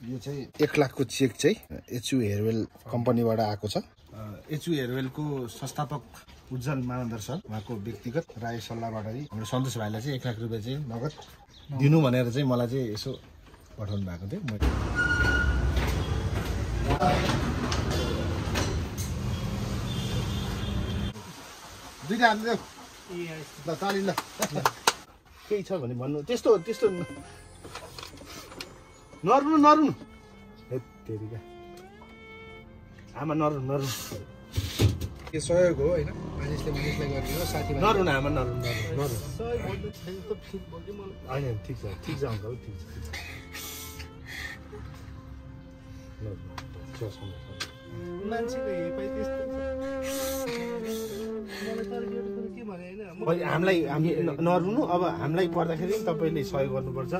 यो चाहिँ एक लाखको चेक चाहिँ एचयु हेयरवेल कम्पनीबाट आएको छ। एचयु हेयरवेलको संस्थापक उज्जवल मानन्दर सर उहाँको व्यक्तिगत राय सल्लाहबाट हाम्रो सन्तोष भाइलाई चाहिँ एक लाख रुपियाँ चाहिँ नगद दिनु भनेर चाहिँ मलाई चाहिँ यसो पठाउनु भएको थियो। दुइटा ल चालिस ल। केही छ भने भन्नु। त्यस्तो त्यस्तो नरुनु नरुनु। हेत्तेरिका आमा नरुनु नरुनु। यो सहयोग हो होइन? मानिसले मानिसलाई गर्ने हो साथीभाइ नरुनु आमा नरुनु नरुनु। नरुनु। होइन ठिक छ ठिक छ अङ्कल ठिक छ। मान्छेको हेपाइ त्यस्तो हामीलाई हामी नरुनु। अब हामीलाई पर्दाखेरि तपाईँले सहयोग गर्नुपर्छ।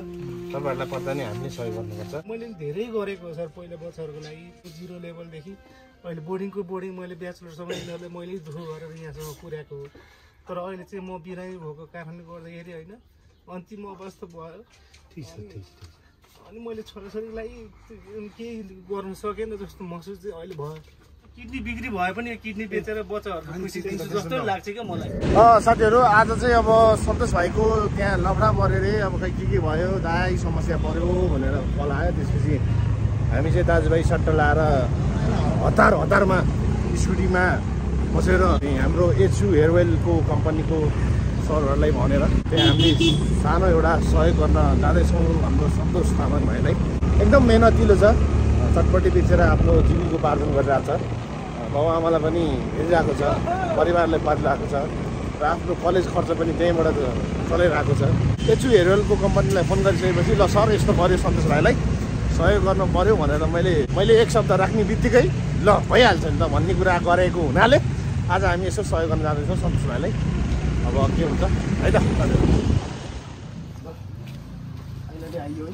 तपाईँहरूलाई पर्दा नि हामीले सहयोग गर्नुपर्छ। मैले नि धेरै गरेको सर पहिला बच्चाहरूको लागि। जिरो लेभलदेखि अहिले बोर्डिङको बोर्डिङ मैले ब्याचलरसम्म यिनीहरूले मैले दुःख गरेर यहाँसम्म पुर्याएको हो। तर अहिले चाहिँ म बिरामी भएको कारणले गर्दाखेरि होइन अन्तिम अवस्था भयो। ठिक छ ठिक छ। अनि मैले छोराछोरीलाई केही गर्नु सकेन जस्तो महसुस चाहिँ अहिले भयो। किडनी बिक्री भए पनि किडनी बेचेर बच्चाहरूको खुसी दिन्छु जस्तो लाग्छ क्या मलाई। साथीहरू आज चाहिँ अब सन्तोष भाइको त्यहाँ लफडा पऱ्यो अरे। अब खै के के भयो दाइ समस्या पऱ्यो भनेर कल आयो। त्यसपछि हामी चाहिँ दाजुभाइ सट्ट लाएर हतार हतारमा स्कुटीमा बसेर अनि हाम्रो एचयु हेयरवेलको कम्पनीको सरहरूलाई भनेर त्यहाँ हामीले सानो एउटा सहयोग गर्न जाँदैछौँ हाम्रो सन्तोष तामाङ भाइलाई। एकदम मेहनतिलो छ। चटपटी बेचेर आफ्नो जीविकोपार्जन गरिरहेको छ बाउ आमालाई पनि हेरिरहेको छ परिवारलाई पालिरहेको छ र आफ्नो कलेज खर्च पनि त्यहीँबाट चलाइरहेको छ। एचु हेयरवेलको कम्पनीलाई फोन गरिसकेपछि ल सर यस्तो पऱ्यो सन्तोष भाइलाई सहयोग गर्नु पऱ्यो भनेर मैले मैले एक शब्द राख्ने बित्तिकै ल भइहाल्छ नि त भन्ने कुरा गरेको हुनाले आज हामी यसो सहयोग गर्न जाँदैछौँ सन्तोष भाइलाई। अब के हुन्छ? है त आइयो है?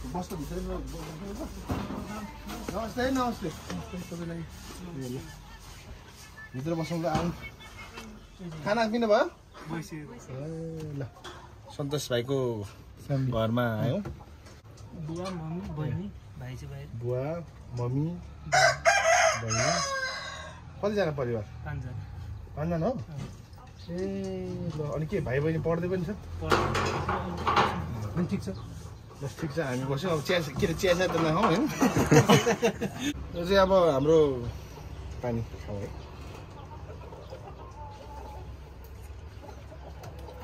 बस्नु भित्र नमस्ते नमस्ते तपाईँलाई भित्र बसौँ ल आउनु खाना पिना भयो ए, ल सन्तोष भाइको घरमा आयौँ बुवा मम्मी बहिनी भाइ चाहिँ बाहिर बुवा मम्मी बहिनी कतिजना परिवार पाँचजना पाँचजना हो ए ल अनि के भाइ बहिनी पढ्दै पनि छ पनि ठिक छ ठिक छ हामी बस्यौँ अब चिया के अरे चिया त नखाउँ होइन यो चाहिँ अब हाम्रो पानी खाउँ है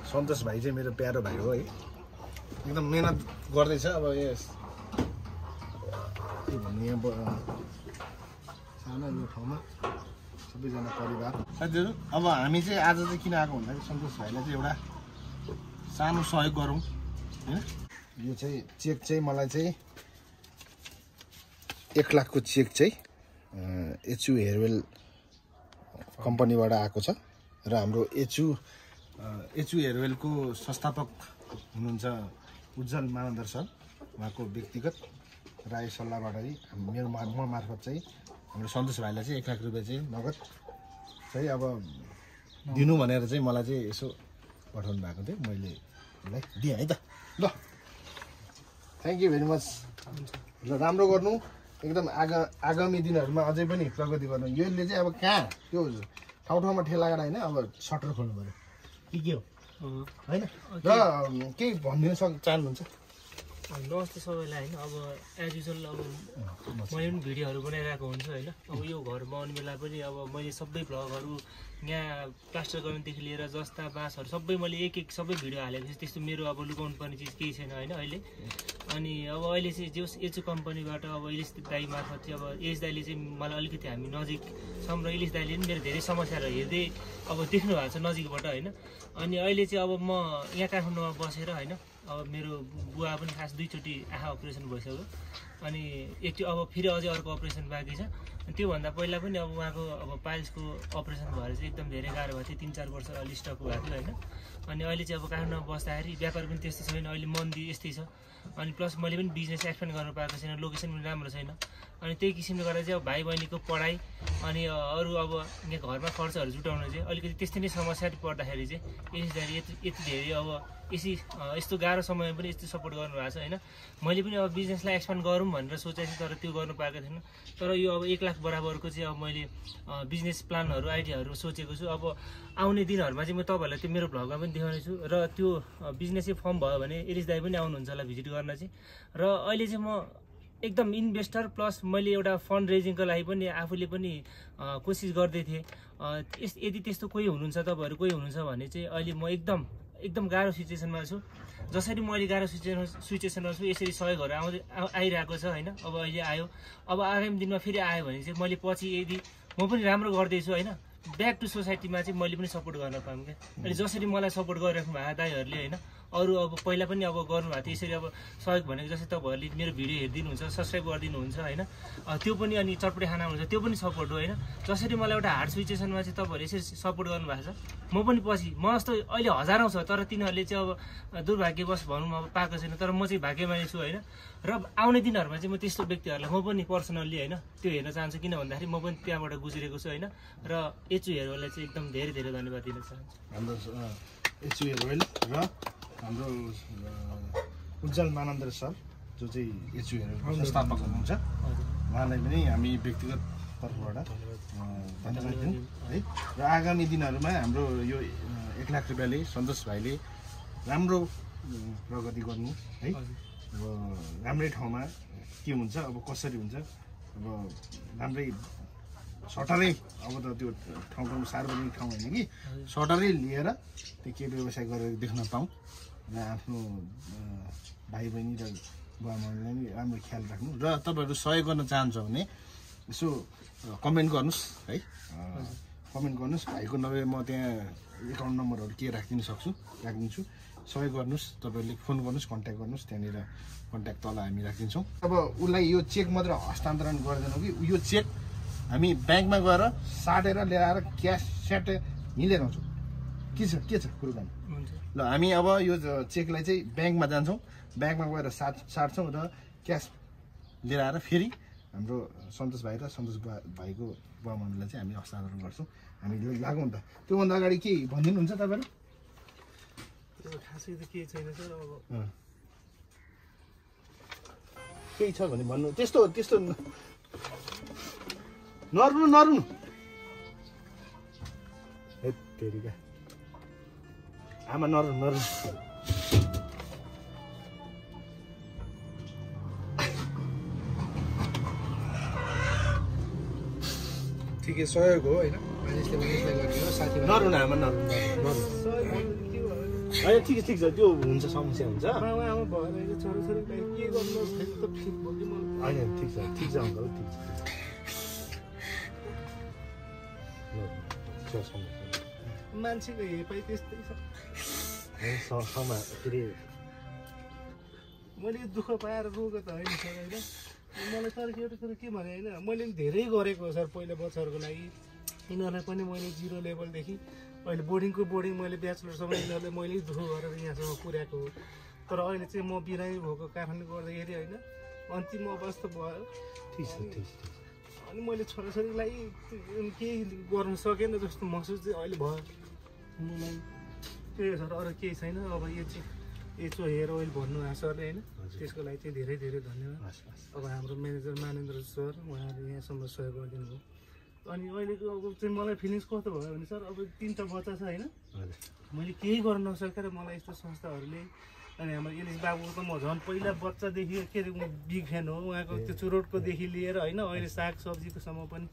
सन्तोष भाइ चाहिँ मेरो प्यारो भाइ हो है एकदम मिहिनेत गर्दैछ अब यस के भन्ने यहाँ सानो यो ठाउँमा सबैजना परिवार साथीहरू अब हामी चाहिँ आज चाहिँ किन आएको भन्दाखेरि सन्तोष भाइलाई चाहिँ एउटा सानो सहयोग गरौँ होइन यो चाहिँ चेक चाहिँ मलाई चाहिँ एक लाखको चेक चाहिँ एचयु हेयरवेल कम्पनीबाट आएको छ र हाम्रो एचयु एचयु हेयरवेलको संस्थापक हुनुहुन्छ उज्जवल मानन्दर सर। उहाँको व्यक्तिगत राय सल्लाहबाट चाहिँ मेरो म मार्फत चाहिँ हाम्रो सन्तोष भाइलाई चाहिँ एक लाख रुपियाँ चाहिँ नगद चाहिँ अब दिनु भनेर चाहिँ मलाई चाहिँ यसो पठाउनु भएको थियो मैले उसलाई दिएँ है त। ल। थ्याङ्क यू भेरी मच ल राम्रो गर्नु। एकदम आगा आगामी दिनहरूमा अझै पनि प्रगति गर्नु। यसले चाहिँ अब कहाँ? त्यो ठाउँ ठाउँमा ठेला गएर होइन? अब सटर खोल्नु पऱ्यो के के हो? होइन? र केही भनिदिन सक् चाहनुहुन्छ? नमस्ते सबैलाई होइन अब एज युजल अब मैले पनि भिडियोहरू बनाइरहेको हुन्छु होइन। अब यो घरमा आउने बेला पनि अब मैले सबै भ्लगहरू यहाँ प्लास्टर गर्नुदेखि लिएर जस्ता बाँसहरू सबै मैले एक एक सबै भिडियो हालेको छु। त्यस्तो मेरो अब लुकाउनु पर्ने चिज केही छैन होइन अहिले। अनि अब अहिले चाहिँ जो एचु कम्पनीबाट अब इलिस दाई मार्फत चाहिँ अब एज दाईले चाहिँ मलाई अलिकति हामी नजिकसम्म र इलिस दाईले पनि मेरो धेरै समस्याहरू हेर्दै अब देख्नु भएको छ नजिकबाट होइन। अनि अहिले चाहिँ अब म यहाँ काठमाडौँमा बसेर होइन अब मेरो बुवा पनि खास दुईचोटि आँखा अपरेसन भइसक्यो। अनि एक अब फेरि अझै अर्को अपरेसन बाँकी छ। त्योभन्दा पहिला पनि अब उहाँको अब पाइल्सको अपरेसन भएर चाहिँ एकदम धेरै गाह्रो भएको थियो। तिन चार वर्ष अलि स्टक भएको थियो होइन? अनि अहिले चाहिँ अब काठमाडौँमा बस्दाखेरि व्यापार पनि त्यस्तो छैन। अहिले मन्दी यस्तै छ। अनि प्लस मैले पनि बिजनेस एक्सपेन्ड गर्नु पाएको छैन। लोकेसन पनि राम्रो छैन। अनि त्यही किसिमले गर्दा चाहिँ अब भाइ बहिनीको पढाइ अनि अरू अब यहाँ घरमा खर्चहरू जुटाउन चाहिँ अलिकति त्यस्तै नै समस्या पर्दाखेरि चाहिँ यसरी यति यति धेरै अब यसै अ, यस्तो गाह्रो समयमा पनि यस्तो सपोर्ट गर्नुभएको छ होइन? मैले पनि अब बिजनेसलाई एक्सपान्ड गरौँ भनेर सोचेको थिएँ तर त्यो गर्नु पाएको थिएन। तर यो अब एक लाख बराबरको चाहिँ अब मैले बिजनेस प्लानहरू आइडियाहरू सोचेको छु। अब आउने दिनहरूमा चाहिँ म तपाईँहरूलाई त्यो मेरो भ्लगमा पनि देखाउने छु र त्यो बिजनेस फर्म भयो भने एरिस दाई पनि आउनुहुन्छ होला भिजिट गर्न चाहिँ। र अहिले चाहिँ म एकदम इन्भेस्टर प्लस मैले एउटा फन्ड रेजिङको लागि पनि आफूले पनि कोसिस गर्दै थिएँ। यदि त्यस्तो कोही हुनुहुन्छ तपाईँहरू कोही हुनुहुन्छ भने चाहिँ अहिले म एकदम एकदम गाह्रो सिचुएसनमा छु। जसरी म अहिले गाह्रो सिचुएसन सिचुएसनमा छु यसरी सहयोगहरू आउँदै आइरहेको छ होइन? अब अहिले आयो। अब आगामी दिनमा फेरि आयो भने चाहिँ मैले पछि यदि म पनि राम्रो गर्दैछु होइन? ब्याक टु सोसाइटीमा चाहिँ मैले पनि सपोर्ट गर्न पाऊँ क्या। अनि जसरी मलाई सपोर्ट गरिराख्नु भएको दाईहरूले होइन? अरू अब पहिला पनि अब गर्नुभएको थियो। यसरी अब सहयोग भनेको जस्तै तपाईँहरूले मेरो भिडियो हेरिदिनुहुन्छ सब्सक्राइब गरिदिनुहुन्छ होइन? त्यो पनि अनि चटपटे खाना हुन्छ त्यो पनि सपोर्ट हो होइन? जसरी मलाई एउटा हार्ड सिचुएसनमा चाहिँ तपाईँहरूले यसरी सपोर्ट गर्नुभएको छ। म पनि पछि म जस्तो अहिले हजारौँ छ तर तिनीहरूले चाहिँ अब दुर्भाग्यवश भनौँ अब पाएको छैन तर म चाहिँ भाग्यमानी छु होइन? र आउने दिनहरूमा चाहिँ म त्यस्तो व्यक्तिहरूलाई म पनि पर्सनल्ली होइन त्यो हेर्न चाहन्छु। किन भन्दाखेरि म पनि त्यहाँबाट गुज्रेको छु होइन? र एचु हेरोलाई चाहिँ एकदम धेरै धेरै धन्यवाद दिन चाहन्छु। हाम्रो एचयुए रोयल र हाम्रो उज्जवल मानन्द सर जो चाहिँ एचयुए संस्थापक हुनुहुन्छ। उहाँलाई पनि हामी व्यक्तिगत तर्फबाट धन्यवाद। दिउँ है र आगामी दिनहरूमा हाम्रो यो एक लाख रुपियाँले सन्तोष भाइले राम्रो प्रगति गर्नु है। अब राम्रै ठाउँमा के हुन्छ अब कसरी हुन्छ अब राम्रै सटरै अब त त्यो ठाउँ ठाउँ सार्वजनिक ठाउँ होइन कि? सटरै लिएर त्यो के व्यवसाय गरेर देख्न पाऊँ? र आफ्नो भाइ बहिनी र बुवामालाई पनि राम्रो ख्याल राख्नु। र तपाईँहरू सहयोग गर्न चाहन्छ भने यसो कमेन्ट गर्नुहोस् है। कमेन्ट गर्नुहोस्। भाइको नभए म त्यहाँ एकाउन्ट नम्बरहरू के राखिदिन सक्छु राखिदिन्छु। सहयोग गर्नुहोस् तपाईँहरूले फोन गर्नुहोस् कन्ट्याक्ट गर्नुहोस् त्यहाँनिर कन्ट्याक्ट तल हामी राखिदिन्छौँ। अब उसलाई यो चेक मात्र हस्तान्तरण गर्दैनौँ कि? यो चेक हामी ब्याङ्कमा गएर साटेर ल्याएर क्यास स्याट हिँडेर आउँछौँ। के छ के छ कुरोकानी? हुन्छ। ल हामी अब यो चेकलाई चाहिँ ब्याङ्कमा जान्छौँ। ब्याङ्कमा गएर साट साट्छौँ र क्यास लिएर आएर फेरि हाम्रो सन्तोष भाइ र सन्तोष बुवा भाइको बुवा मन्डललाई चाहिँ हामी हस्तान्तरण गर्छौँ। हामी लागौँ त। त्योभन्दा अगाडि के भनिदिनुहुन्छ तपाईँहरू? त्यो खासै त केही छैन सर अब। केही छ भने भन्नु। त्यस्तो त्यस्तो नरुनु नरुनु। आमा नरुनु नरुनु। ठिकै सहयोग हो होइन? मानिसले मानिसलाई गरिदिनु साथीभाइ नरुनु आमा नरुनु। नरुनु। होइन ठिक छ ठिक छ त्यो हुन्छ समस्या हुन्छ। होइन ठिक छ ठिक छ अङ्कल ठिक छ। मान्छेको हेपाइ त्यस्तै छ मैले दुःख पाएर रोएको त होइन सर होइन मलाई तर एउटा कुरो के भने होइन मैले धेरै गरेको हो सर पहिला बच्चाहरूको लागि यिनीहरूलाई पनि मैले जिरो लेभलदेखि अहिले बोर्डिङको बोर्डिङ मैले ब्याचलरसम्म यिनीहरूलाई मैले दुःख गरेर यहाँसम्म पुर्याएको हो तर अहिले चाहिँ म बिरामी भएको कारणले गर्दाखेरि होइन अन्तिम अवस्था भयो ठिक छ ठिक छ अनि मैले छोराछोरीलाई केही गर्नु सकेन जस्तो महसुस चाहिँ अहिले भयो। मलाई त्यही सर अरू केही छैन। अब यो चाहिँ एचओ हेयर ओइल भन्नु भएको सरले होइन। त्यसको लागि चाहिँ धेरै धेरै धन्यवाद। अब हाम्रो म्यानेजर मानेन्द्र सर उहाँले यहाँसम्म सहयोग गरिदिनु भयो अनि अहिलेको अब चाहिँ मलाई फिलिङ्स कस्तो भयो भने सर अब तिनवटा बच्चा छ होइन? हजुर। मैले केही गर्न नसकेर मलाई यस्तो संस्थाहरूले अनि हाम्रो एलिस बाबुको त म झन् पहिला बच्चादेखि के अरे बिग फ्यान हो। उहाँको त्यो चुरोटकोदेखि लिएर होइन अहिले साग सब्जीकोसम्म पनि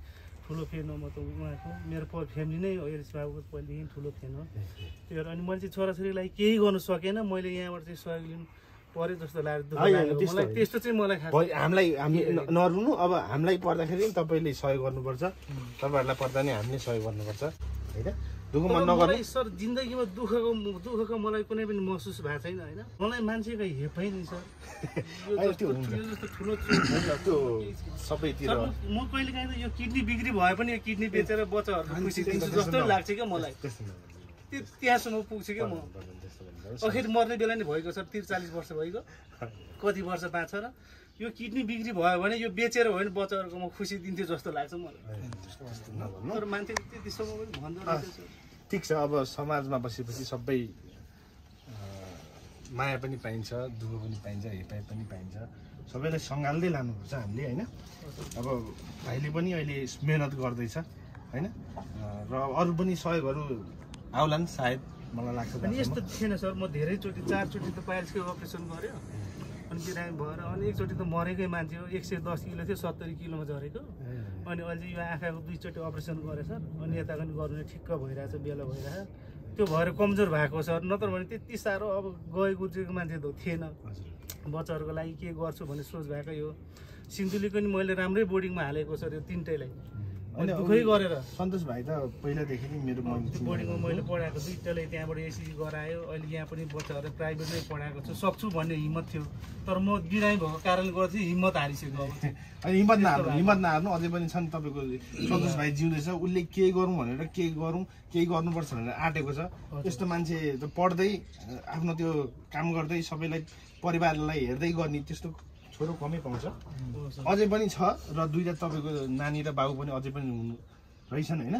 ठुलो फ्यान हो म त उहाँको। मेरो प फ्यामिली नै हो एलिस बाबुको पहिलेदेखि ठुलो फ्यान हो। त्यो भएर अनि मैले चाहिँ छोराछोरीलाई केही गर्नु सकेन मैले यहाँबाट चाहिँ सहयोग लिनु पऱ्यो जस्तो लाग्यो। त्यस्तो चाहिँ मलाई हामीलाई हामी नरुनु अब हामीलाई पर्दाखेरि तपाईँले सहयोग गर्नुपर्छ। तपाईँहरूलाई पर्दा नि हामीले सहयोग गर्नुपर्छ। होइन? दुःख मन तर नगर्नु सर जिन्दगीमा दुःखको दुःखको मलाई कुनै पनि महसुस भएको छैन होइन? मलाई मान्छेको हेपै नै सर। त्यो सबैतिर। म कहिले काहीँ त यो किडनी बिक्री भए पनि यो किडनी बेचेर बच्चाहरूको खुसी दिन्छु जस्तो लाग्छ क्या मलाई। त्यहाँसम्म पुग्छ क्या म। अखेर मर्ने बेला नै भइगयो सर। त्रिचालिस वर्ष भइगयो कति वर्ष बाँच्छ र? यो किडनी बिक्री भयो भने यो बेचेर भयो भने बच्चाहरूको म खुसी दिन्थेँ जस्तो लाग्छ मलाई। तर मान्छे त्यतिसम्म पनि भन्दो रहेछ। सर। ठिक छ अब समाजमा बसेपछि सबै माया पनि पाइन्छ दुःख पनि पाइन्छ हेपाइ पनि पाइन्छ। सबैलाई सँगाल्दै लानुपर्छ हामीले होइन? अब भाइले पनि अहिले मेहनत गर्दैछ होइन? र अरू पनि सहयोगहरू आउलान् सायद मलाई लाग्छ यस्तो। थिएन सर म धेरैचोटि चारचोटि त पाइल्सकै अपरेसन गरेँ अनि बिरामी भएर अनि एकचोटि त मरेकै मान्छे हो। एक सय दस किलो थियो सत्तरी किलोमा झरेको। अनि अहिले यो आँखाको दुईचोटि अपरेसन गरेँ सर। अनि यता पनि गर्नु ठिक्क भइरहेछ बेला भइरहेछ। त्यो भएर कमजोर भएको सर। नत्र भने त्यति साह्रो अब गए गुज्रेको मान्छे त थिएन। बच्चाहरूको लागि के गर्छु भन्ने सोच भएकै हो। सिन्धुलीको नि मैले राम्रै बोर्डिङमा हालेको सर यो तिनटैलाई। दुःखै गरेर। सन्तोष भाइ त पहिलादेखि नै मेरो बोर्डिङमा मैले पढाएको दुइटालाई त्यहाँबाट एसएससी गरायो अहिले यहाँ पनि बच्चाहरू प्राइभेटमै पढाएको छु सक्छु भन्ने हिम्मत थियो तर म बिरामी भएको कारणले गर्दा चाहिँ हिम्मत हारिसक्यो अब। अनि हिम्मत नहार्नु हिम्मत नहार्नु अझै पनि छन् तपाईँको सन्तोष भाइ जिउँदैछ उसले के गरौँ भनेर के गरौँ केही गर्नुपर्छ भनेर आँटेको छ। यस्तो मान्छे पढ्दै आफ्नो त्यो काम गर्दै सबैलाई परिवारलाई हेर्दै गर्ने त्यस्तो छोरो कमै पाउँछ। अझै पनि छ र दुइटा तपाईँको नानी र बाबु पनि अझै पनि हुनु रहेछन् होइन?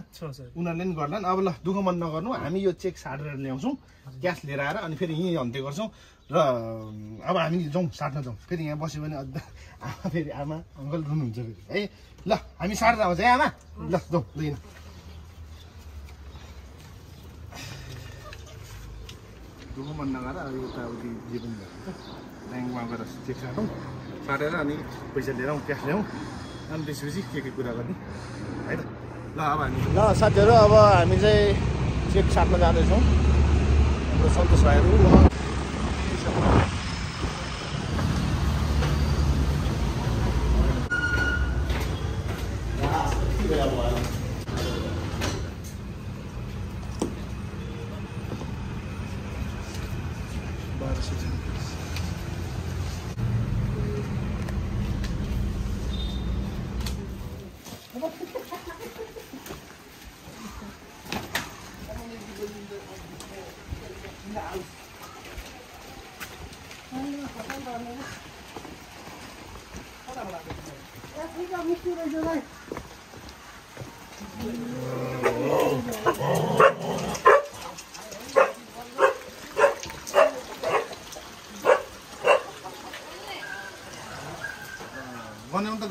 उनीहरूले पनि गर्लान्। अब ल दुःख मन नगर्नु। हामी यो चेक साटेर ल्याउँछौँ क्यास लिएर आएर अनि फेरि यहीँ अन्त्य गर्छौँ। र अब हामी जाउँ साट्न जाउँ। फेरि यहाँ बस्यो भने आमा फेरि आमा अङ्कल रुनुहुन्छ फेरि। है ल हामी साटेर आउँछ है आमा? ल जाउँ दुई दुःख मन नगर अब यताउति जे पनि गर्नु ब्याङ्कमा गएर चेक साटौँ। साटेर अनि पैसा लिएर आउँ क्यास ल्याउँ। अनि त्यसपछि के के कुरा गर्ने? है ल अब हामी ल साथीहरू अब हामी चाहिँ चेक साट्न जाँदैछौँ। हाम्रो सन्तोष भाइहरू बाह्र सय चालिस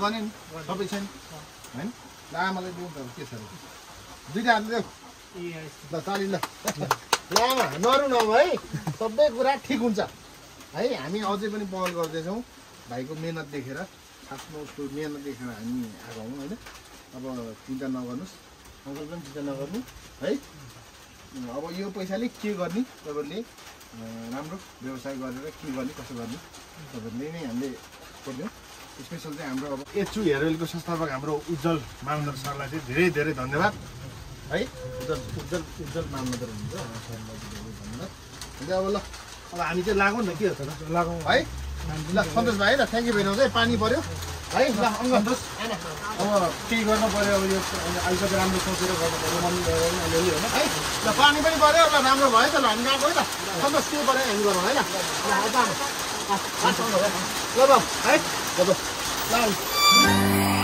गने नि। सबै छ नि होइन? ल आमालाई दिउँ त के छ दुइटा हाल्नु देऊ। ल चाली ल। आमा नरु न है। सबै कुरा ठिक हुन्छ। है हामी अझै पनि पहल गर्दैछौँ। भाइको मेहनत देखेर आफ्नो उसको मेहनत देखेर हामी आएको हौँ होइन? अब चिन्ता नगर्नुहोस्। अङ्कल पनि चिन्ता नगर्नु है? अब यो पैसाले के गर्ने? तपाईँहरूले राम्रो व्यवसाय गरेर के गर्ने? कसो गर्ने? तपाईँहरूले नै हामीले स्पेसल चाहिँ हाम्रो अब एचु हेयर ओइलको संस्थापक हाम्रो उज्जवल मानन्दर सरलाई चाहिँ धेरै धेरै धन्यवाद। है उज्जवल उज्जवल उज्जवल मानन्दर हुनुहुन्छ। सरलाई धन्यवाद। हुन्छ अब ल अब हामी चाहिँ लागौँ न के हो त लागौँ। है ल सन्तोष भाइ ल थ्याङ्क यू भेरी मच है पानी पऱ्यो है ल अङ्ग। सन्तोष। अब केही गर्नु पऱ्यो अब यो अहिले त राम्रो सोचेर गर्नु पऱ्यो मन अलिअलि होइन है। ल पानी पनि पऱ्यो ल राम्रो भयो त ल हामी गएको है त सन्तोष के पऱ्यो हामी गरौँ है ल। ल अब आमा। आ, आ, सन्तोष, है। ल ल है ल ल ल